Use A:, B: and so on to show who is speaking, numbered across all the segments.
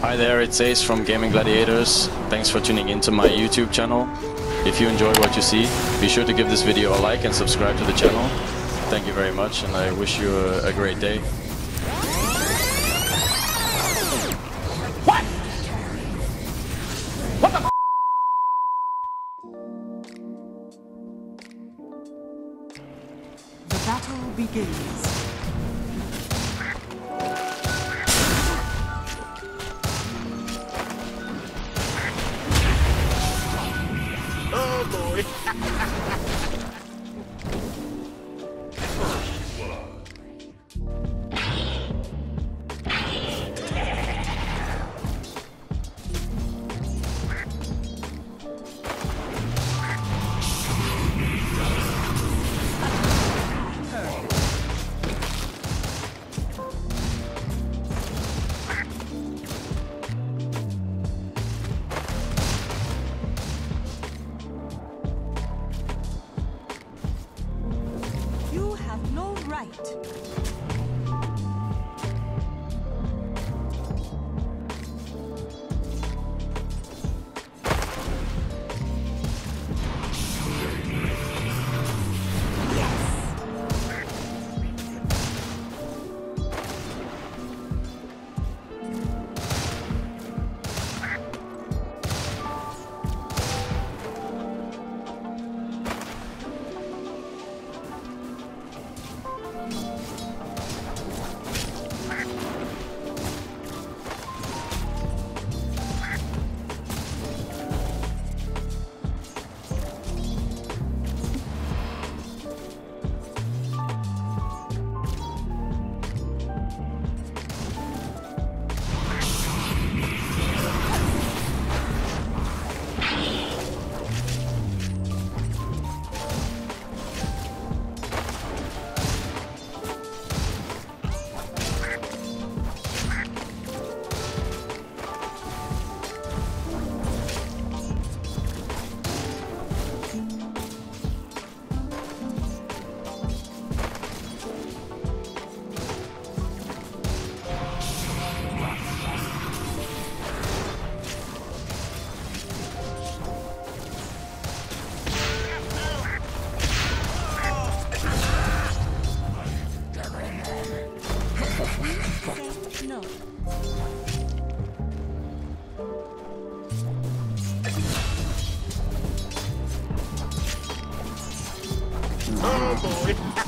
A: Hi there, it's Ace from Gaming Gladiators. Thanks for tuning into my YouTube channel. If you enjoy what you see, be sure to give this video a like and subscribe to the channel. Thank you very much and I wish you a, a great day. What?
B: What the The battle begins.
C: No
B: Radiant's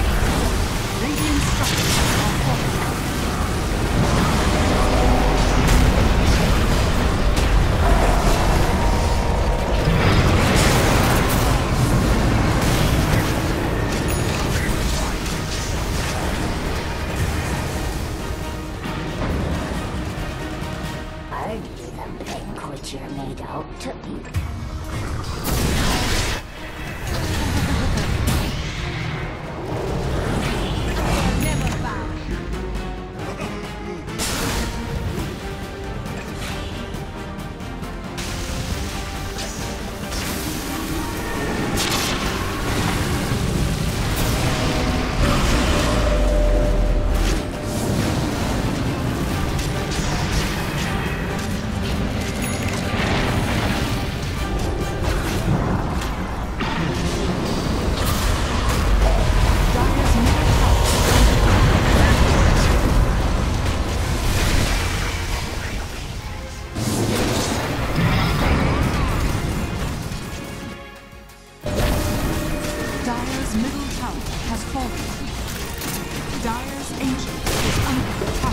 B: Dire's ancient is under attack.